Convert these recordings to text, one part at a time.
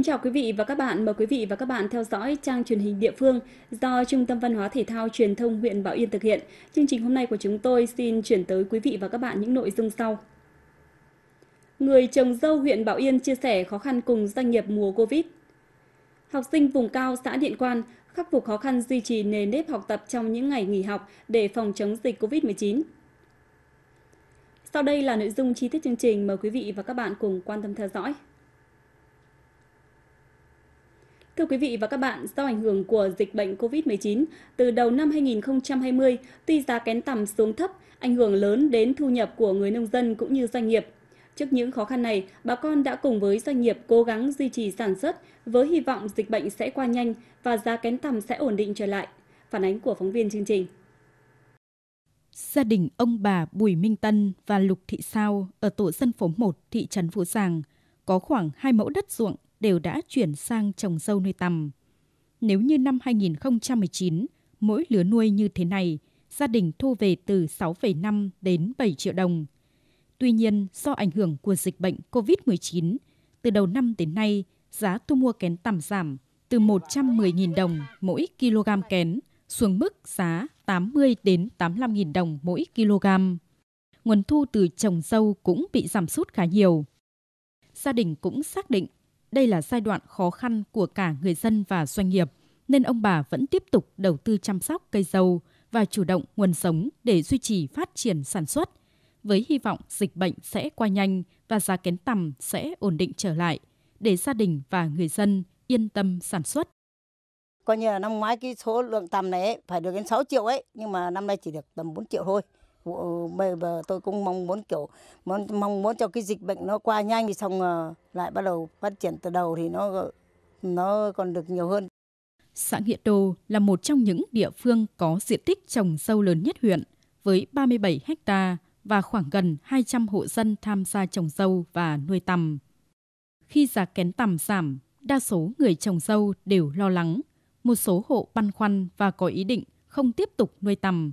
Kính chào quý vị và các bạn. Mời quý vị và các bạn theo dõi trang truyền hình địa phương do Trung tâm Văn hóa Thể thao Truyền thông huyện Bảo Yên thực hiện. Chương trình hôm nay của chúng tôi xin chuyển tới quý vị và các bạn những nội dung sau. Người trồng dâu huyện Bảo Yên chia sẻ khó khăn cùng doanh nghiệp mùa Covid. Học sinh vùng cao xã Điện Quan khắc phục khó khăn duy trì nề nếp học tập trong những ngày nghỉ học để phòng chống dịch Covid-19. Sau đây là nội dung chi tiết chương trình, mời quý vị và các bạn cùng quan tâm theo dõi. Thưa quý vị và các bạn, do ảnh hưởng của dịch bệnh COVID-19, từ đầu năm 2020, tuy giá kén tằm xuống thấp, ảnh hưởng lớn đến thu nhập của người nông dân cũng như doanh nghiệp. Trước những khó khăn này, bà con đã cùng với doanh nghiệp cố gắng duy trì sản xuất với hy vọng dịch bệnh sẽ qua nhanh và giá kén tằm sẽ ổn định trở lại. Phản ánh của phóng viên chương trình. Gia đình ông bà Bùi Minh Tân và Lục Thị Sao ở tổ dân phố 1 thị trấn Phú Giàng có khoảng 2 mẫu đất ruộng đều đã chuyển sang trồng dâu nuôi tầm. Nếu như năm 2019, mỗi lứa nuôi như thế này, gia đình thu về từ 6,5 đến 7 triệu đồng. Tuy nhiên, do ảnh hưởng của dịch bệnh COVID-19, từ đầu năm đến nay, giá thu mua kén tằm giảm từ 110.000 đồng mỗi kg kén xuống mức giá 80 đến 85.000 đồng mỗi kg. Nguồn thu từ trồng dâu cũng bị giảm sút khá nhiều. Gia đình cũng xác định đây là giai đoạn khó khăn của cả người dân và doanh nghiệp, nên ông bà vẫn tiếp tục đầu tư chăm sóc cây dâu và chủ động nguồn sống để duy trì phát triển sản xuất, với hy vọng dịch bệnh sẽ qua nhanh và giá kén tằm sẽ ổn định trở lại, để gia đình và người dân yên tâm sản xuất. Coi như là năm ngoái cái số lượng tằm này ấy, phải được đến 6 triệu ấy, nhưng mà năm nay chỉ được tầm 4 triệu thôi Ừ, bây giờ tôi cũng mong muốn kiểu mong mong muốn cho cái dịch bệnh nó qua nhanh thì xong ờ, lại bắt đầu phát triển từ đầu thì nó nó còn được nhiều hơn. Xã Nghĩa Đô là một trong những địa phương có diện tích trồng dâu lớn nhất huyện với 37 hecta và khoảng gần 200 hộ dân tham gia trồng dâu và nuôi tầm. Khi giá kén tầm giảm, đa số người trồng dâu đều lo lắng. Một số hộ băn khoăn và có ý định không tiếp tục nuôi tầm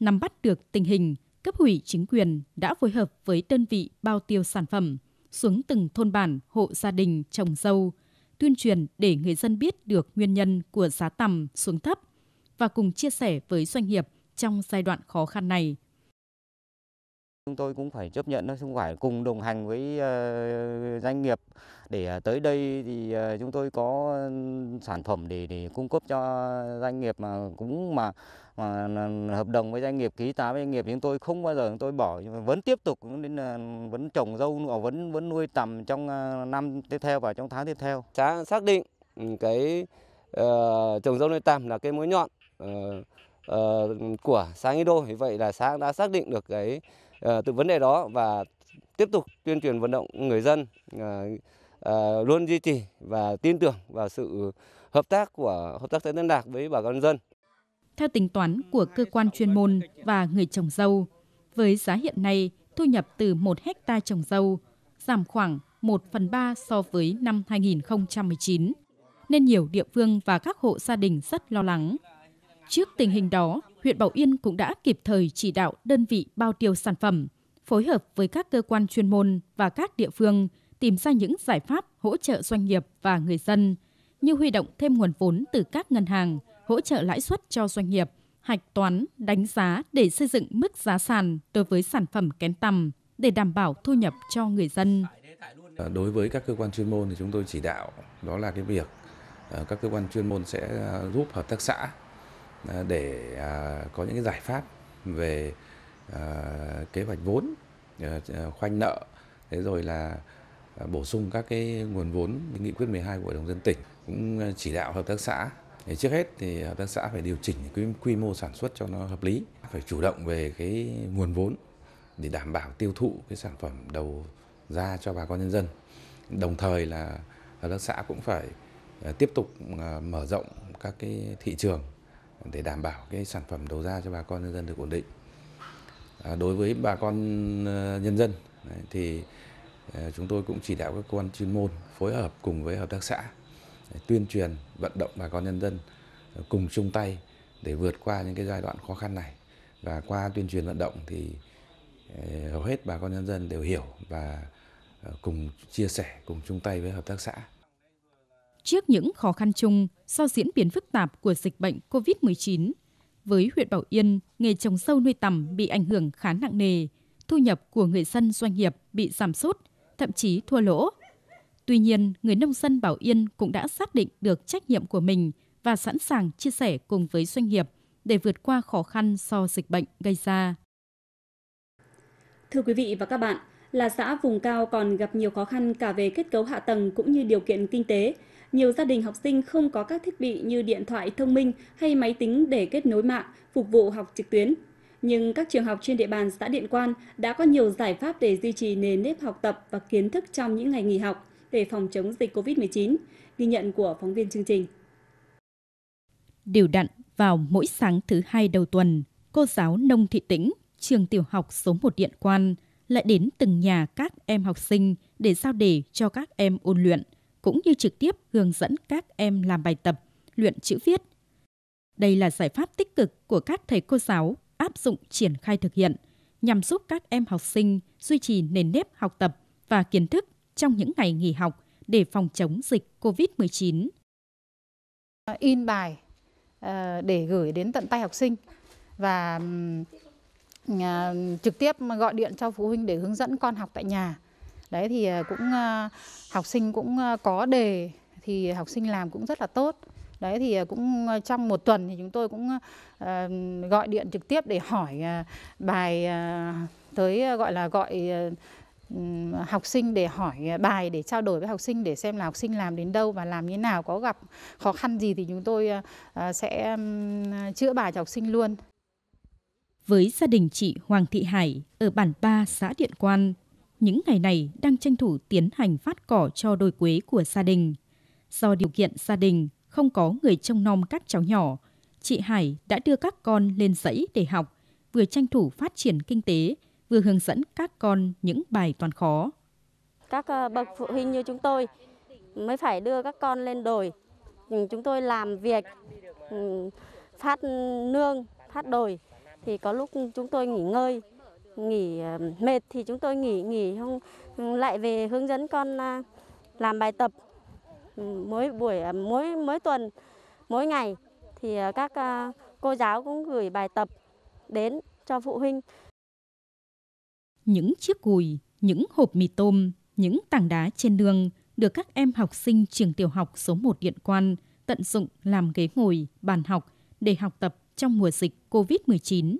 Nắm bắt được tình hình, cấp ủy chính quyền đã phối hợp với đơn vị bao tiêu sản phẩm xuống từng thôn bản, hộ gia đình trồng dâu, tuyên truyền để người dân biết được nguyên nhân của giá tầm xuống thấp và cùng chia sẻ với doanh nghiệp trong giai đoạn khó khăn này. Chúng tôi cũng phải chấp nhận nó không phải cùng đồng hành với uh, doanh nghiệp để uh, tới đây thì uh, chúng tôi có sản phẩm để để cung cấp cho doanh nghiệp mà cũng mà mà hợp đồng với doanh nghiệp ký tá với doanh nghiệp chúng tôi không bao giờ chúng tôi bỏ vẫn tiếp tục đến vẫn trồng dâu vẫn vẫn nuôi tầm trong năm tiếp theo và trong tháng tiếp theo. Xã xác định ừ, cái uh, trồng dâu nuôi tầm là cái mối nhọn uh, uh, của xã Nghi Đô. Vì vậy là xã đã xác định được cái Ờ, từ vấn đề đó và tiếp tục tuyên truyền vận động người dân ờ, ờ, luôn duy trì và tin tưởng vào sự hợp tác của hợp tác xã Tân Lạc với bà con dân. Theo tính toán của cơ quan chuyên môn và người trồng dâu, với giá hiện nay thu nhập từ 1 hecta trồng dâu giảm khoảng 1 phần 3 so với năm 2019, nên nhiều địa phương và các hộ gia đình rất lo lắng. Trước tình hình đó, huyện Bảo Yên cũng đã kịp thời chỉ đạo đơn vị bao tiêu sản phẩm, phối hợp với các cơ quan chuyên môn và các địa phương tìm ra những giải pháp hỗ trợ doanh nghiệp và người dân, như huy động thêm nguồn vốn từ các ngân hàng, hỗ trợ lãi suất cho doanh nghiệp, hạch toán, đánh giá để xây dựng mức giá sàn đối với sản phẩm kén tầm để đảm bảo thu nhập cho người dân. Đối với các cơ quan chuyên môn thì chúng tôi chỉ đạo đó là cái việc ờ, các cơ quan chuyên môn sẽ ờ, giúp hợp tác xã À, để à, có những cái giải pháp về à, kế hoạch vốn, khoanh nợ, thế rồi là bổ sung các cái nguồn vốn nghị quyết 12 của Hội đồng dân tỉnh cũng chỉ đạo hợp tác xã thì trước hết thì hợp tác xã phải điều chỉnh cái quy mô sản xuất cho nó hợp lý, phải chủ động về cái nguồn vốn để đảm bảo tiêu thụ cái sản phẩm đầu ra cho bà con nhân dân. Đồng thời là hợp tác xã cũng phải tiếp tục mở rộng các cái thị trường để đảm bảo cái sản phẩm đầu ra cho bà con nhân dân được ổn định. À, đối với bà con ờ, nhân dân thì ờ, chúng tôi cũng chỉ đạo các cơ quan chuyên môn phối hợp cùng với hợp tác xã tuyên truyền vận động bà con nhân dân ờ, cùng chung tay để vượt qua những cái giai đoạn khó khăn này và qua tuyên truyền vận động thì hầu hết bà con nhân dân đều hiểu và cùng chia sẻ cùng chung tay với hợp tác xã Trước những khó khăn chung do diễn biến phức tạp của dịch bệnh COVID-19, với huyện Bảo Yên, nghề trồng sâu nuôi tầm bị ảnh hưởng khá nặng nề, thu nhập của người dân doanh nghiệp bị giảm sút, thậm chí thua lỗ. Tuy nhiên, người nông dân Bảo Yên cũng đã xác định được trách nhiệm của mình và sẵn sàng chia sẻ cùng với doanh nghiệp để vượt qua khó khăn do dịch bệnh gây ra. Thưa quý vị và các bạn, là xã vùng cao còn gặp nhiều khó khăn cả về kết cấu hạ tầng cũng như điều kiện kinh tế. Nhiều gia đình học sinh không có các thiết bị như điện thoại thông minh hay máy tính để kết nối mạng, phục vụ học trực tuyến. Nhưng các trường học trên địa bàn xã Điện Quan đã có nhiều giải pháp để duy trì nền nếp học tập và kiến thức trong những ngày nghỉ học để phòng chống dịch COVID-19, ghi nhận của phóng viên chương trình. Điều đặn vào mỗi sáng thứ hai đầu tuần, cô giáo Nông Thị Tĩnh, trường tiểu học số 1 Điện Quan, lại đến từng nhà các em học sinh để giao đề cho các em ôn luyện, cũng như trực tiếp hướng dẫn các em làm bài tập, luyện chữ viết. Đây là giải pháp tích cực của các thầy cô giáo áp dụng triển khai thực hiện nhằm giúp các em học sinh duy trì nền nếp học tập và kiến thức trong những ngày nghỉ học để phòng chống dịch COVID-19. In bài ờ, để gửi đến tận tay học sinh và à, trực tiếp gọi điện cho phụ huynh để hướng dẫn con học tại nhà. Đấy thì à, cũng à, học sinh cũng à, có đề thì học sinh làm cũng rất là tốt. Đấy thì cũng trong một tuần thì chúng tôi cũng gọi điện trực tiếp để hỏi bài tới gọi là gọi học sinh để hỏi bài để trao đổi với học sinh để xem là học sinh làm đến đâu và làm như nào có gặp khó khăn gì thì chúng tôi sẽ chữa bài cho học sinh luôn với gia đình chị Hoàng Thị Hải ở bản 3 xã Điện Quan, những ngày này đang tranh thủ tiến hành phát cỏ cho đồi quế của gia đình. Do điều kiện gia đình không có người trông nom các cháu nhỏ, chị Hải đã đưa các con lên dãy để học, vừa tranh thủ phát triển kinh tế, vừa hướng dẫn các con những bài toán khó. Các ờ, bậc phụ huynh như chúng tôi mới phải đưa các con lên đồi. Chúng tôi làm việc phát nương, phát đồi thì có lúc chúng tôi nghỉ ngơi nghỉ ờ, mệt thì chúng tôi nghỉ nghỉ không lại về hướng dẫn con à, làm bài tập mỗi buổi à, mỗi mỗi tuần mỗi ngày thì ờ, các à, cô giáo cũng gửi bài tập đến cho phụ huynh những chiếc cùi những hộp mì tôm những tảng đá trên đường được các em học sinh trường tiểu học số 1 Điện Quan tận dụng làm ghế ngồi, bàn học để học tập trong mùa dịch COVID-19.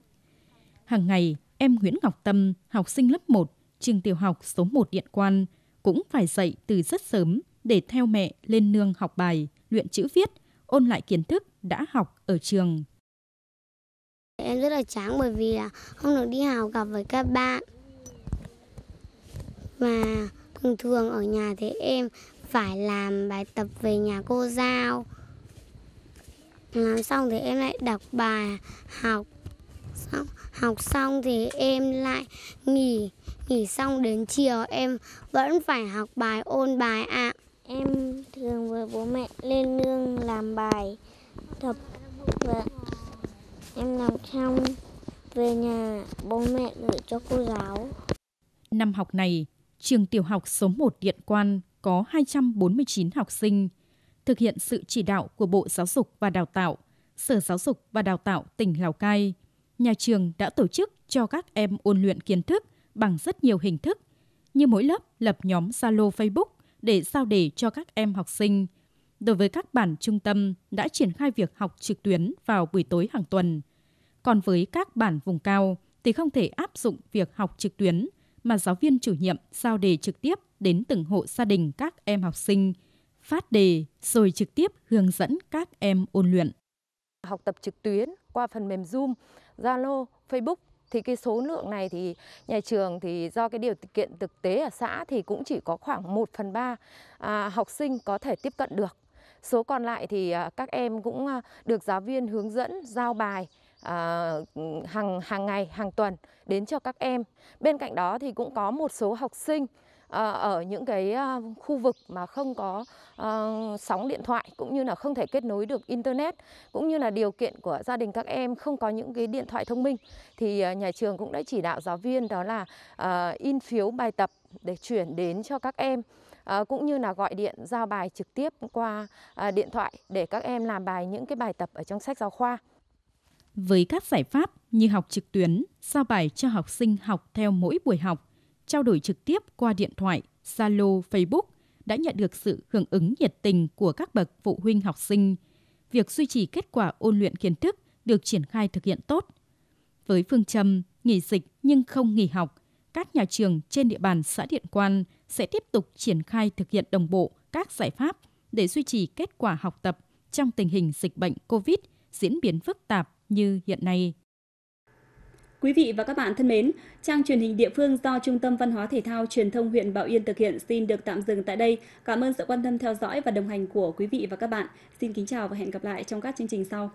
Hàng ngày, em Nguyễn Ngọc Tâm, học sinh lớp 1, trường tiểu học số 1 Điện Quan, cũng phải dậy từ rất sớm để theo mẹ lên nương học bài, luyện chữ viết, ôn lại kiến thức đã học ở trường. Em rất là chán bởi vì là không được đi học gặp với các bạn. Và thường thường ở nhà thì em phải làm bài tập về nhà cô giao. Làm xong thì em lại đọc bài học. Xong, học xong thì em lại nghỉ. Nghỉ xong đến chiều em vẫn phải học bài ôn bài ạ. À. Em thường với bố mẹ lên nương làm bài tập và em làm xong về nhà bố mẹ gửi cho cô giáo. Năm học này, trường tiểu học số 1 Điện Quan có 249 học sinh thực hiện sự chỉ đạo của Bộ Giáo dục và Đào tạo, Sở Giáo dục và Đào tạo tỉnh Lào Cai. Nhà trường đã tổ chức cho các em ôn luyện kiến thức bằng rất nhiều hình thức, như mỗi lớp lập nhóm Zalo Facebook để giao đề cho các em học sinh. Đối với các bản trung tâm đã triển khai việc học trực tuyến vào buổi tối hàng tuần. Còn với các bản vùng cao thì không thể áp dụng việc học trực tuyến mà giáo viên chủ nhiệm giao đề trực tiếp đến từng hộ gia đình các em học sinh – phát đề rồi trực tiếp hướng dẫn các em ôn luyện. Học tập trực tuyến qua phần mềm Zoom, Zalo, Facebook thì cái số lượng này thì nhà trường thì do cái điều kiện thực tế ở xã thì cũng chỉ có khoảng 1 phần 3 à, học sinh có thể tiếp cận được. Số còn lại thì à, các em cũng à, được giáo viên hướng dẫn giao bài à, hàng hàng ngày, hàng tuần đến cho các em. Bên cạnh đó thì cũng có một số học sinh Ờ, ở những cái ờ, khu vực mà không có ờ, sóng điện thoại cũng như là không thể kết nối được internet cũng như là điều kiện của gia đình các em không có những cái điện thoại thông minh thì nhà trường cũng đã chỉ đạo giáo viên đó là in phiếu bài tập để chuyển đến cho các em à, cũng như là gọi điện giao bài trực tiếp qua à, điện thoại để các em làm bài những cái bài tập ở trong sách giáo khoa. Với các giải pháp như học trực tuyến, giao bài cho học sinh học theo mỗi buổi học, trao đổi trực tiếp qua điện thoại, Zalo, Facebook đã nhận được sự hưởng ứng nhiệt tình của các bậc phụ huynh học sinh. Việc duy trì kết quả ôn luyện kiến thức được triển khai thực hiện tốt. Với phương châm nghỉ dịch nhưng không nghỉ học, các nhà trường trên địa bàn xã Điện Quan sẽ tiếp tục triển khai thực hiện đồng bộ các giải pháp để duy trì kết quả học tập trong tình hình dịch bệnh COVID diễn biến phức tạp như hiện nay. Quý vị và các bạn thân mến, trang truyền hình địa phương do Trung tâm Văn hóa Thể thao Truyền thông huyện Bảo Yên thực hiện xin được tạm dừng tại đây. Cảm ơn sự quan tâm theo dõi và đồng hành của quý vị và các bạn. Xin kính chào và hẹn gặp lại trong các chương trình sau.